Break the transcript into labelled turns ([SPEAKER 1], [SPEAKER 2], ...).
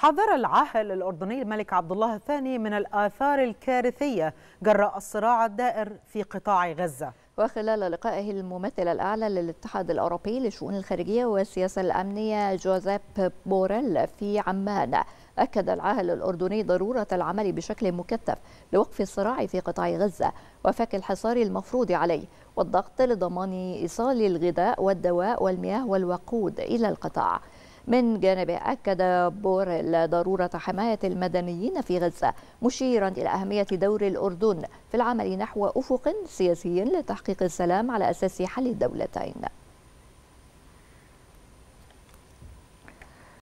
[SPEAKER 1] حذر العاهل الأردني الملك عبد الله الثاني من الآثار الكارثية جراء الصراع الدائر في قطاع غزة.
[SPEAKER 2] وخلال لقائه الممثل الأعلى للاتحاد الأوروبي للشؤون الخارجية والسياسة الأمنية جوزيب بوريل في عمان أكد العاهل الأردني ضرورة العمل بشكل مكثف لوقف الصراع في قطاع غزة وفك الحصار المفروض عليه والضغط لضمان إيصال الغذاء والدواء والمياه والوقود إلى القطاع. من جانبه أكد بوريل ضرورة حماية المدنيين في غزة مشيرا إلى أهمية دور الأردن في العمل نحو أفق سياسي لتحقيق السلام على أساس حل الدولتين